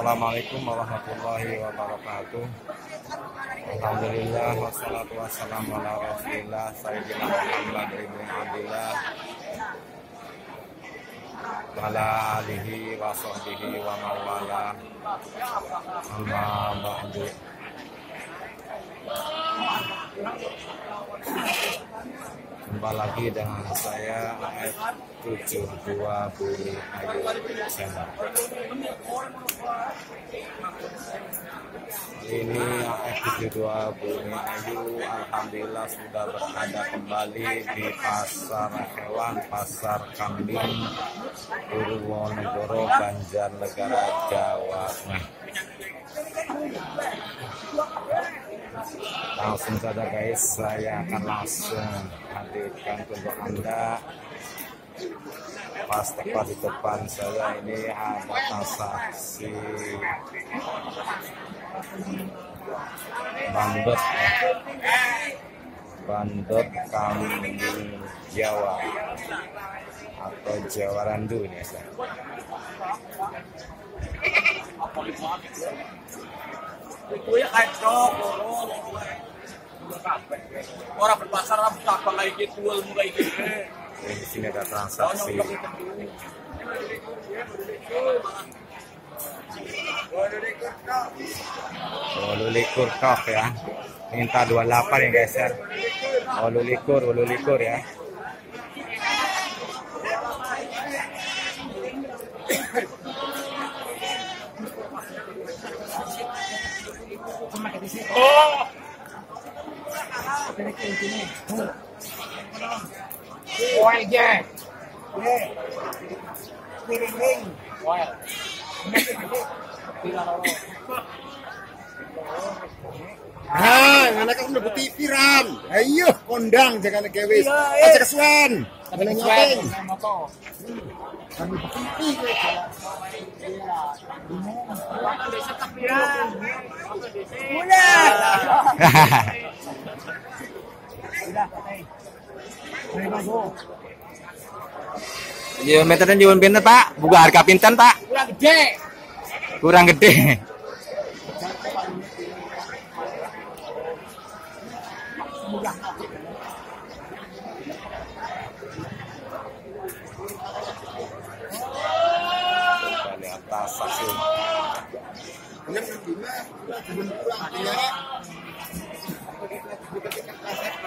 Assalamualaikum warahmatullahi wabarakatuh. Alhamdulillah wassalatu wassalamu ala Rasulillah Sayyidina Muhammad ibn Abdullah alihi wa sahbihi wa mawala amma ba'du Jumpa lagi dengan saya AF72 Bumi Ayu Channel ini AF72 Bumi Ayu Alhamdulillah sudah berada kembali di pasar hewan pasar kambing Purwonegoro Banjarnegara Jawa langsung saja guys saya akan langsung hadirkan untuk anda. Pas tepat di depan saya ini ada transaksi. Bandot. Bandot kambing Jawa. Atau Jawa Randu ini ya Kuya kahit dok, orang berpasar apa apa kayak gitu, mau kayak gitu. di sini ada transaksi. Walu likur kok ya minta 28 ya. Guys ya Walu likur walu likur ya putih piram. Ayo, kondang jangan kewis. Iya, iya. Aja kesuan. Boleh ngopeng. Kami putih kowe. Iya, meternya jual pinter pak, buka harga pinten pak, Kurang gede. kurang gede. Transaksi. Yang lima, belum pulang ya.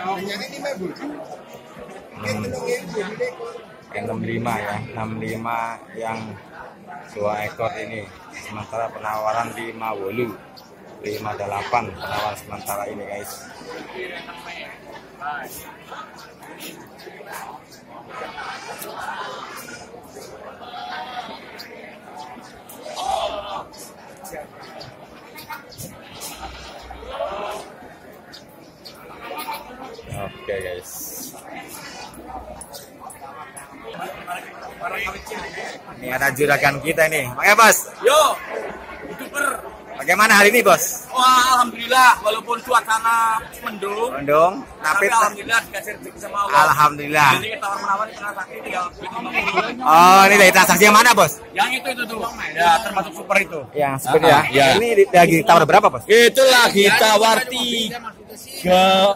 Hanya ini mah bu. Ini belum ya, bu. yang 65 ya 65 yang dua ekor ini sementara penawaran 5 wolu 58 penawaran sementara ini guys oke juragan kita ini. Makanya bos, Yo, youtuber. bagaimana hari ini bos? Wah, alhamdulillah. Walaupun suasana mendung, Mendung, tapi tapi alhamdulillah dikasih rezeki sama Allah. Alhamdulillah. Jadi tawar menawar di transaksi tinggal bikin lima Oh, ini dari transaksi yang mana bos? Yang itu itu tuh, ya termasuk super itu. Yang seperti ya. Ah, ya. Ini lagi tawar berapa bos? Itu lagi tawar tiga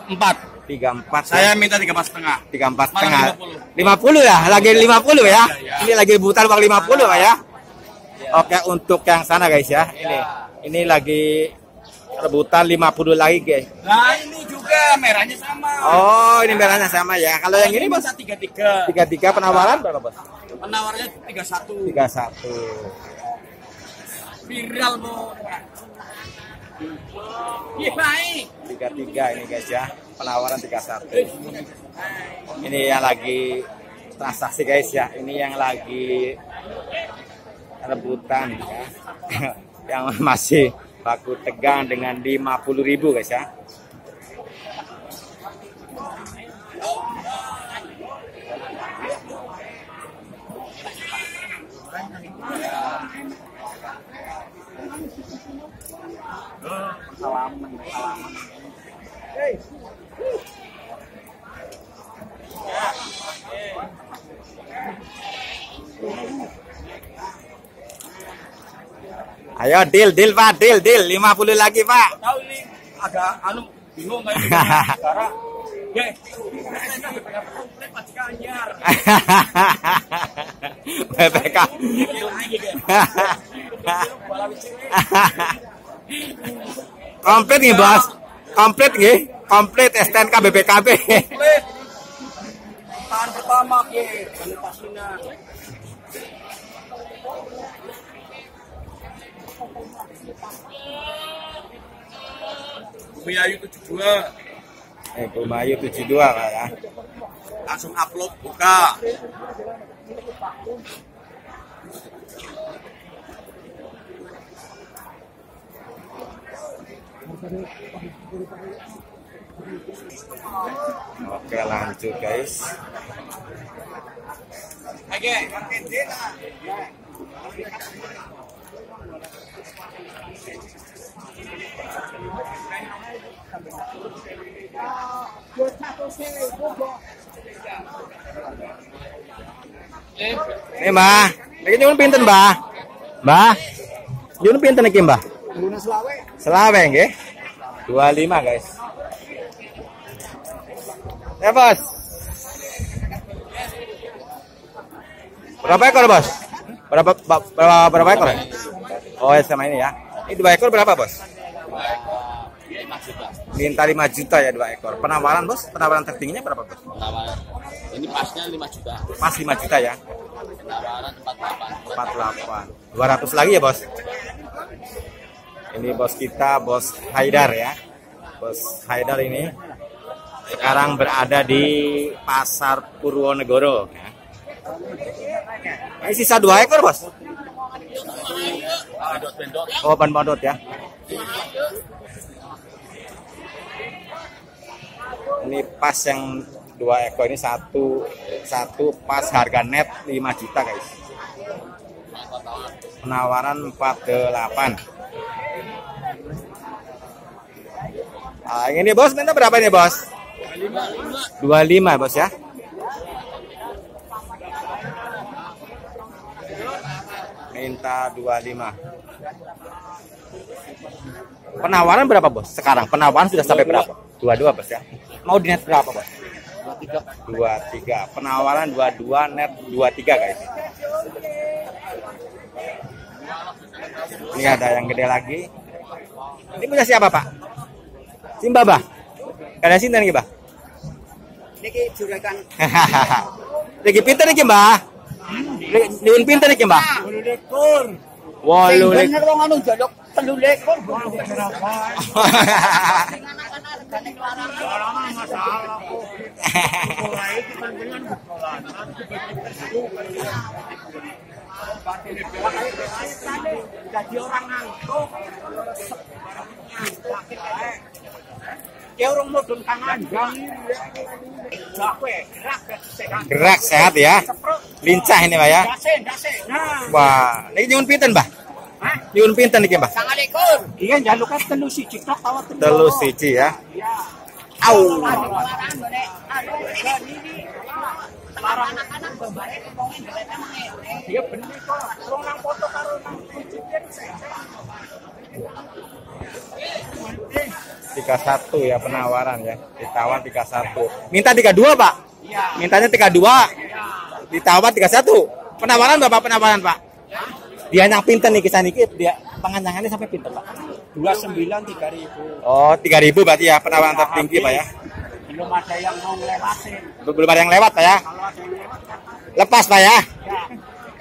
empat. Tiga empat. Saya minta tiga empat setengah. tiga empat setengah. 50. Lima puluh ya, lagi lima puluh ya. Iya, Ini lagi buta uang lima puluh ya. Oke, untuk yang sana guys ya. Ini, ini lagi rebutan 50 lagi guys. Nah ini juga merahnya sama. Oh, ini merahnya sama ya. Kalau yang ini bos? tiga tiga. Tiga tiga penawaran berapa bos? Penawarnya tiga satu. Tiga satu. Viral mau. Iya tiga tiga ini guys ya penawaran 31 ini yang lagi transaksi guys ya. Ini yang lagi rebutan ya. Yang masih baku tegang dengan 50.000 guys ya. Ayo deal deal Pak, deal deal 50 lagi Pak. Tahu ini agak anu bingung kayak. Sekarang ya, BPK. Komplit nih bos. Komplit nih. Komplit STNK BPKB. Komplit. Tahan pertama ke Pasilina. Bumi Ayu 72 Eh, Bumayu 72 Pak ya. langsung upload buka. Oke lanjut guys. Oke, Nih Mbah. Niki nyuwun pinten Mbah? Mbah. Nyuwun pinten iki Mbah? Guna selawe. Selawe nggih. 25 guys. Ya bos. Berapa ekor bos? Berapa berapa, berapa ekor? ya? Oh ya sama ini ya. Ini dua ekor berapa bos? Minta 5 juta ya dua ekor. Penawaran bos? Penawaran tertingginya berapa bos? Penawaran ini pasnya 5 juta. Pas 5 juta ya. Penawaran 48. 48 200 lagi ya bos ini bos kita bos Haidar ya bos Haidar ini sekarang berada di pasar Purwonegoro ya. ini sisa dua ekor bos Bendot-bendot. oh ban bodot ya ini pas yang dua ekor ini satu satu pas harga net 5 juta guys penawaran 48 Ah, ini bos minta berapa nih bos? 25 bos ya. Minta 25. Penawaran berapa bos? Sekarang penawaran sudah sampai berapa? 22 bos ya. Mau di net berapa bos? 23. Penawaran 22 net 23 guys. Ini ada yang gede lagi. Ini punya siapa pak? Simba bah? Kada sinten iki bah? Niki juragan Lagi pinter iki mbah. Niun pinter iki mbah. lek. Bener wong anu jaluk telu lekor. Jadi orang ngantuk. Ya orang mudun tangan gerak sehat. Gerak sehat ya. Lincah ini mbah ya. Wah, niki nyuwun pinten mbah? Nyuwun pinten iki mbah? sangat ekor. Iya, jangan lupa telu siji tok tawa telu. Telu siji ya. Ya. Au. Dia bener kok. Wong nang foto karo nang Tiga satu ya penawaran ya. Ditawar tiga satu. Minta tiga dua pak? Iya. Mintanya tiga dua. Ditawar tiga satu. Penawaran berapa penawaran pak? Dia yang pinter nih kisah niki dia penganyangannya sampai pinter pak. Dua sembilan tiga ribu. Oh tiga ribu berarti ya penawaran tertinggi pak ya. Belum ada yang mau ngelewatin. Belum ada yang lewat pak ya. Lepas pak ya. ya.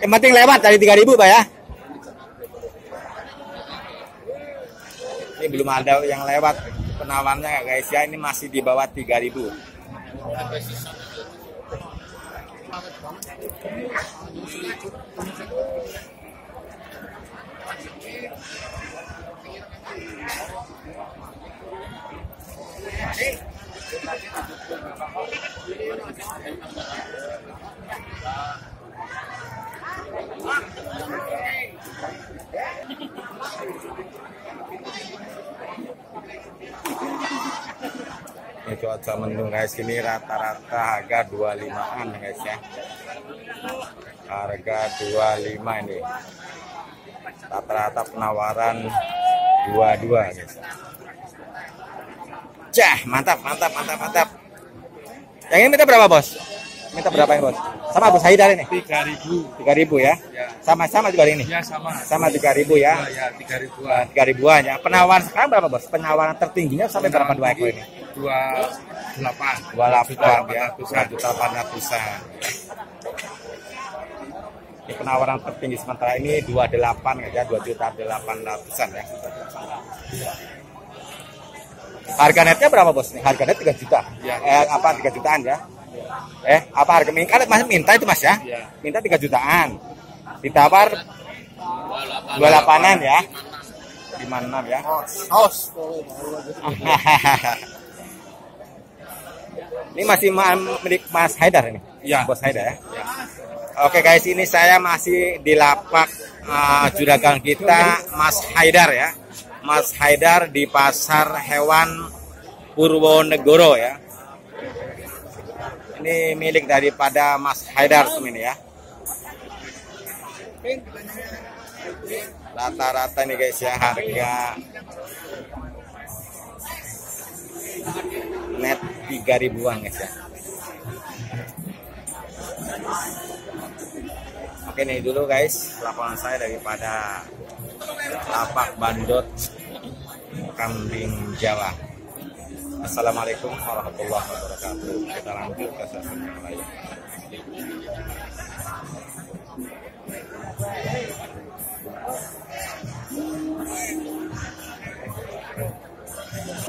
Yang penting lewat dari tiga ribu pak ya. Ini belum ada yang lewat penawarannya ya guys ya. Ini masih di bawah tiga ribu. Ini cuaca mendung guys. Ini rata-rata harga 25-an guys ya. Harga 25 ini. rata-rata penawaran dua-dua guys Cah, mantap, mantap, mantap, mantap. Yang ini minta berapa, Bos? Minta berapa ini, Bos? Sama Bos Haidar ini? 3000 3000 ya. ya Sama-sama juga ini. ya sama Sama 3000 ya. ya 3000 Tiga ribuan ya. Penawaran sekarang berapa bos? Penawaran tertingginya sampai berapa dua ekor ini? dua delapan Dua delapan ya, ratusan dua juta delapan ratusan. Ini penawaran tertinggi sementara ini dua delapan ya, dua juta delapan ratusan ya. Harga netnya berapa bos? Nih, harga net tiga juta. Ya. Eh apa tiga jutaan ya? Eh apa harga minta? Mas minta itu mas ya? Ya. Minta tiga jutaan. Ditawar dua delapanan ya. Lima enam ya. Haus. Ini masih ma- milik Mas Haidar ini. Ya. Bos Haidar ya. Oke guys, ini saya masih di lapak uh, juragan kita Mas Haidar ya. Mas Haidar di Pasar Hewan Purwonegoro ya. Ini milik daripada Mas Haidar ini ya. Rata-rata nih guys ya harga net 3 ribuan guys ya. Oke nih dulu guys laporan saya daripada lapak bandot kambing Jawa. Assalamualaikum warahmatullahi wabarakatuh. Kita lanjut ke sesi yang lain.